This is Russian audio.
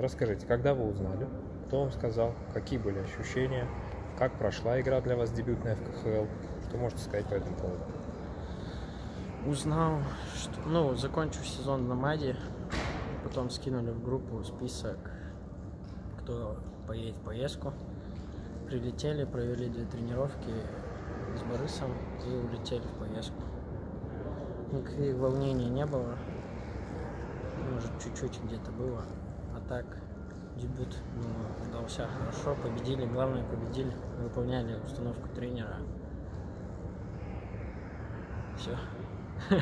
Расскажите, когда вы узнали, кто вам сказал, какие были ощущения, как прошла игра для вас дебютная в КХЛ, что можете сказать по этому поводу? Узнал, что, ну, закончив сезон на МАДе, потом скинули в группу список, кто поедет в поездку. Прилетели, провели две тренировки с Борисом и улетели в поездку. Никаких волнений не было. Может, чуть-чуть где-то было. Так, дебют ну, удался хорошо. Победили, главное, победили. Выполняли установку тренера. Все.